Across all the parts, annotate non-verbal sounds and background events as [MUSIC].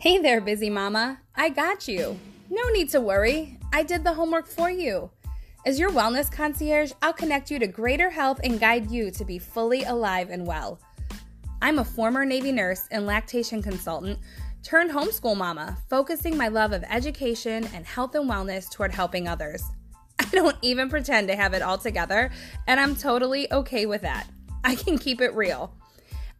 Hey there, busy mama. I got you. No need to worry. I did the homework for you. As your wellness concierge, I'll connect you to greater health and guide you to be fully alive and well. I'm a former Navy nurse and lactation consultant turned homeschool mama, focusing my love of education and health and wellness toward helping others. [LAUGHS] I don't even pretend to have it all together, and I'm totally okay with that. I can keep it real.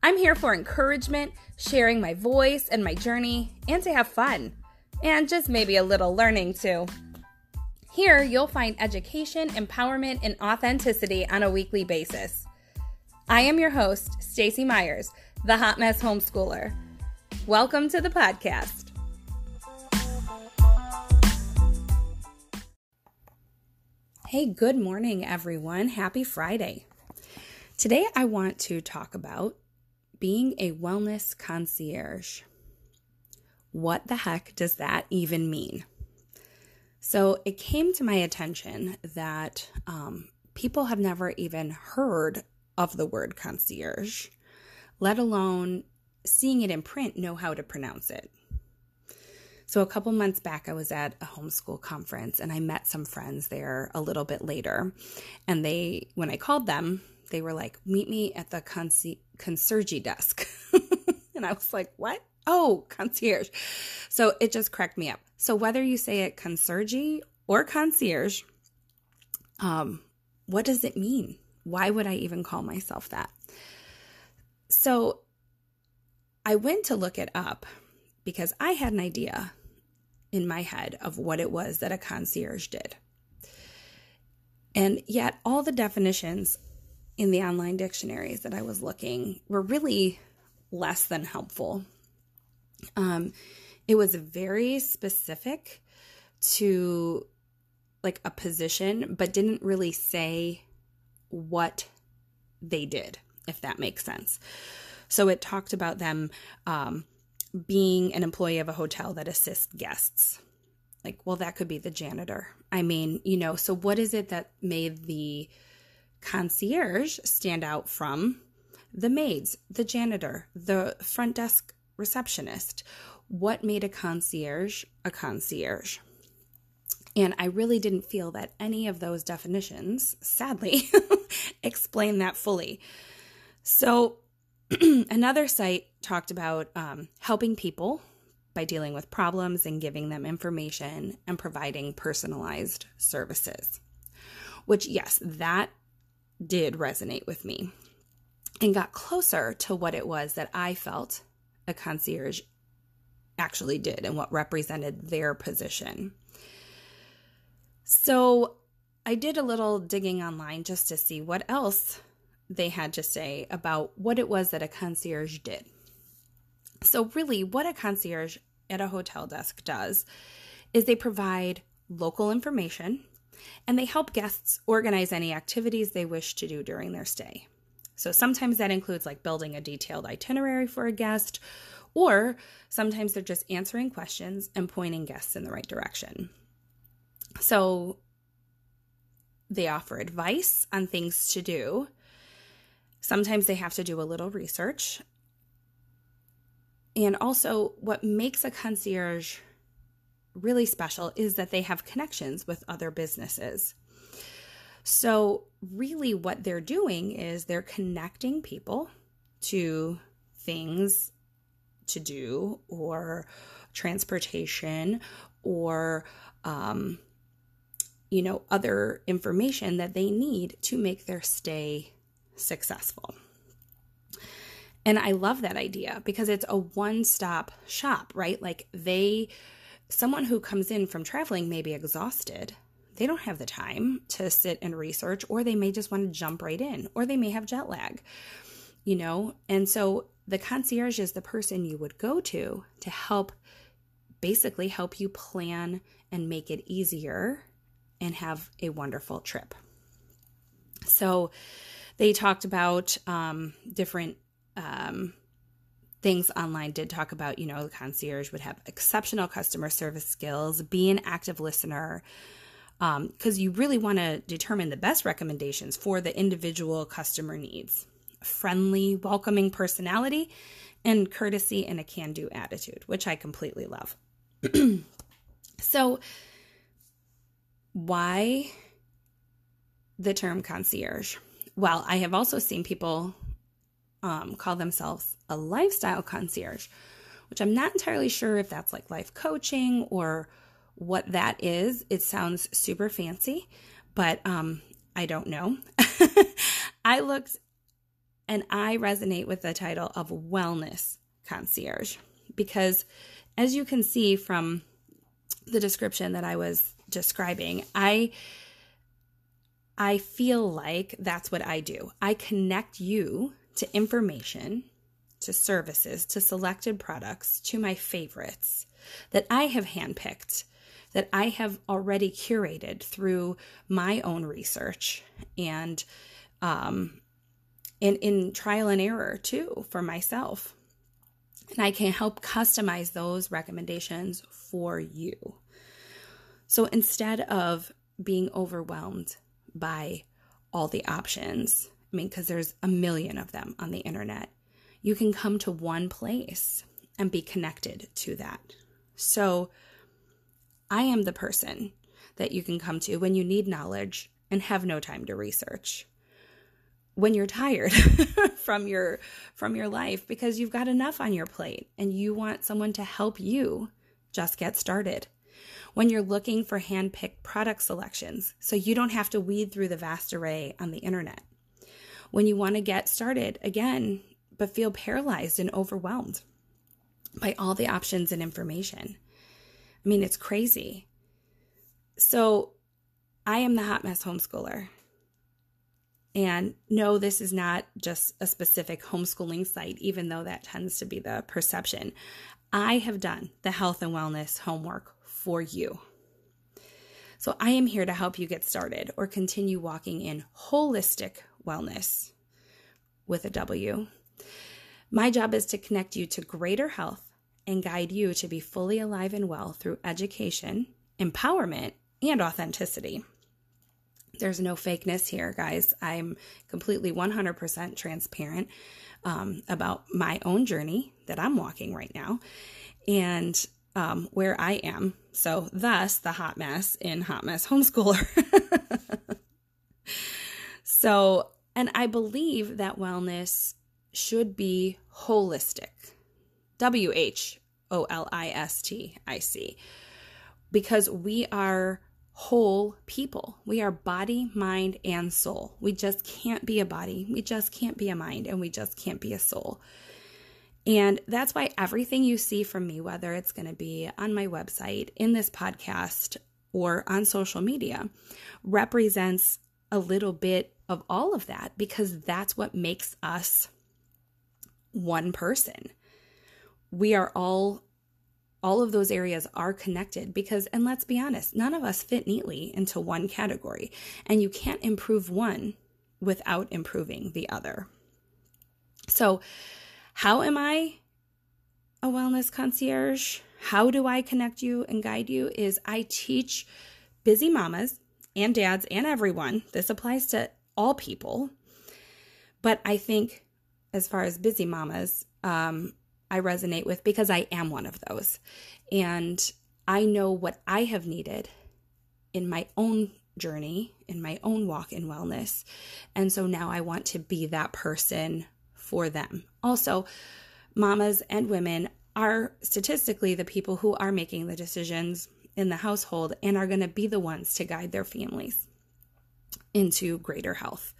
I'm here for encouragement, sharing my voice and my journey, and to have fun. And just maybe a little learning too. Here, you'll find education, empowerment, and authenticity on a weekly basis. I am your host, Stacy Meyers, the Hot Mess Homeschooler. Welcome to the podcast. Hey, good morning, everyone. Happy Friday. Today, I want to talk about being a wellness concierge. What the heck does that even mean? So it came to my attention that um, people have never even heard of the word concierge, let alone seeing it in print, know how to pronounce it. So, a couple months back, I was at a homeschool conference and I met some friends there a little bit later. And they, when I called them, they were like, meet me at the conci- concierge desk. [LAUGHS] and I was like, what? Oh, concierge. So it just cracked me up. So whether you say it concierge or concierge, um, what does it mean? Why would I even call myself that? So I went to look it up because I had an idea in my head of what it was that a concierge did. And yet, all the definitions in the online dictionaries that I was looking were really less than helpful. Um, it was very specific to like a position, but didn't really say what they did, if that makes sense. So it talked about them um, being an employee of a hotel that assists guests. Like, well, that could be the janitor. I mean, you know, so what is it that made the concierge stand out from the maids, the janitor, the front desk receptionist. What made a concierge a concierge? And I really didn't feel that any of those definitions, sadly, [LAUGHS] explain that fully. So, [CLEARS THROAT] another site talked about um, helping people by dealing with problems and giving them information and providing personalized services. Which, yes, that did resonate with me and got closer to what it was that I felt a concierge actually did and what represented their position. So I did a little digging online just to see what else they had to say about what it was that a concierge did. So, really, what a concierge at a hotel desk does is they provide local information and they help guests organize any activities they wish to do during their stay. So sometimes that includes like building a detailed itinerary for a guest, or sometimes they're just answering questions and pointing guests in the right direction. So they offer advice on things to do. Sometimes they have to do a little research. And also, what makes a concierge really special is that they have connections with other businesses. So, really, what they're doing is they're connecting people to things to do or transportation or, um, you know, other information that they need to make their stay successful. And I love that idea because it's a one stop shop, right? Like they someone who comes in from traveling may be exhausted. They don't have the time to sit and research, or they may just want to jump right in, or they may have jet lag, you know? And so the concierge is the person you would go to to help basically help you plan and make it easier and have a wonderful trip. So they talked about um, different um, things online did talk about, you know, the concierge would have exceptional customer service skills, be an active listener, because um, you really want to determine the best recommendations for the individual customer needs. Friendly, welcoming personality, and courtesy and a can do attitude, which I completely love. [CLEARS THROAT] so, why the term concierge? Well, I have also seen people um, call themselves a lifestyle concierge, which I'm not entirely sure if that's like life coaching or what that is. It sounds super fancy, but um, I don't know. [LAUGHS] I looked and I resonate with the title of wellness concierge because, as you can see from the description that I was describing, I I feel like that's what I do. I connect you to information, to services, to selected products, to my favorites that I have handpicked, that I have already curated through my own research and um, in, in trial and error too for myself. And I can help customize those recommendations for you. So instead of being overwhelmed by all the options, I mean, because there's a million of them on the internet, you can come to one place and be connected to that. So I am the person that you can come to when you need knowledge and have no time to research when you're tired [LAUGHS] from your from your life because you've got enough on your plate and you want someone to help you just get started. When you're looking for hand-picked product selections so you don't have to weed through the vast array on the internet. When you want to get started again but feel paralyzed and overwhelmed by all the options and information. I mean, it's crazy. So, I am the hot mess homeschooler. And no, this is not just a specific homeschooling site, even though that tends to be the perception. I have done the health and wellness homework for you. So I am here to help you get started or continue walking in wholistic wellness with a W. My job is to connect you to greater health and guide you to be fully alive and well through education, empowerment, and authenticity. There's no fakeness here, guys. I'm completely 100% transparent um, about my own journey that I'm walking right now and um, where I am. So, thus, the hot mess in Hot Mess Homeschooler. [LAUGHS] so, and I believe that wellness should be wholistic. W H O L I S T I C. Because we are whole people. We are body, mind, and soul. We just can't be a body. We just can't be a mind, and we just can't be a soul. And that's why everything you see from me, whether it's going to be on my website, in this podcast, or on social media, represents a little bit of all of that because that's what makes us one person. We are all all of those areas are connected because, and let's be honest, none of us fit neatly into one category, and you can't improve one without improving the other. So, how am I a wellness concierge? How do I connect you and guide you? Is I teach busy mamas and dads and everyone, this applies to all people. But I think, as far as busy mamas, um, I resonate with because I am one of those. And I know what I have needed in my own journey, in my own walk in wellness. And so now I want to be that person for them. Also, mamas and women are statistically the people who are making the decisions in the household and are going to be the ones to guide their families into greater health.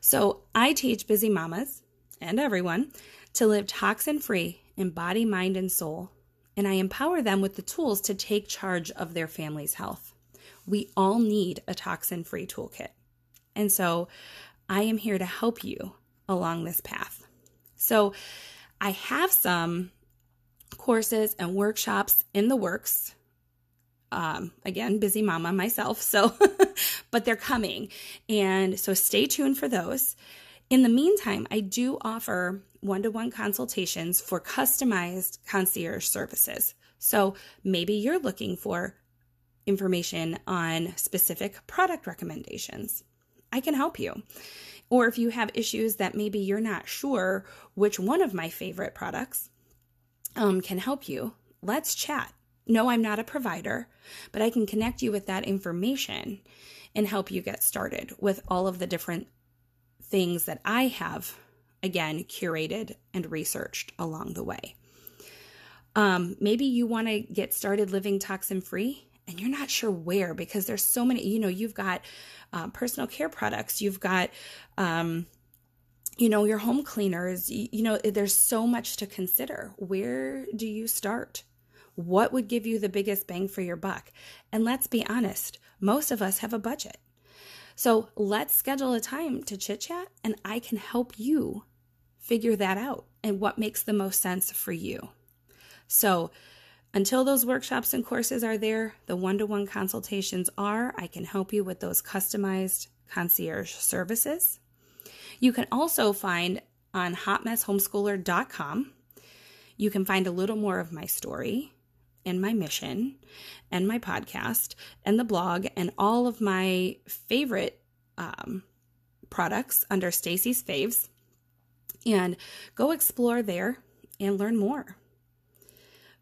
So I teach busy mamas and everyone to live toxin free in body, mind, and soul, and I empower them with the tools to take charge of their family's health. We all need a toxin free toolkit. And so I am here to help you along this path. So I have some courses and workshops in the works. Um, again, busy mama myself, so, [LAUGHS] but they're coming. And so stay tuned for those. In the meantime, I do offer one to one consultations for customized concierge services. So maybe you're looking for information on specific product recommendations. I can help you. Or if you have issues that maybe you're not sure which one of my favorite products um, can help you, let's chat. No, I'm not a provider, but I can connect you with that information and help you get started with all of the different things that I have, again, curated and researched along the way. Um, maybe you want to get started living toxin free and you're not sure where because there's so many, you know, you've got uh, personal care products, you've got, um, you know, your home cleaners, you, you know, there's so much to consider. Where do you start? What would give you the biggest bang for your buck? And let's be honest, most of us have a budget. So let's schedule a time to chit chat and I can help you figure that out and what makes the most sense for you. So until those workshops and courses are there, the one to one consultations are. I can help you with those customized concierge services. You can also find on hotmesshomeschooler.com, you can find a little more of my story and my mission and my podcast and the blog and all of my favorite um, products under Stacy's Faves. And go explore there and learn more.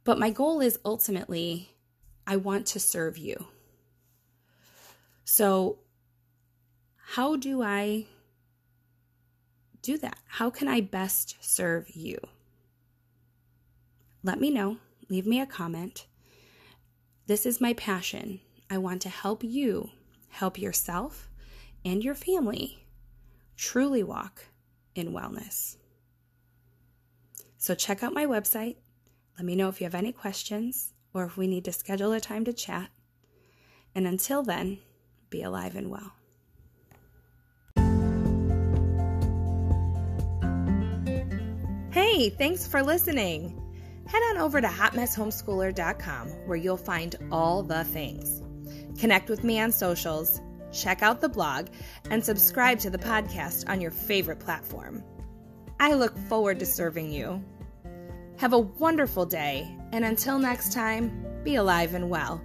But my goal is ultimately, I want to serve you. So, how do I do that? How can I best serve you? Let me know. Leave me a comment. This is my passion. I want to help you help yourself and your family truly walk in wellness. So, check out my website, let me know if you have any questions or if we need to schedule a time to chat. And until then, be alive and well. Hey, thanks for listening. Head on over to hotmesshomeschooler.com where you'll find all the things. Connect with me on socials, check out the blog, and subscribe to the podcast on your favorite platform. I look forward to serving you. Have a wonderful day, and until next time, be alive and well.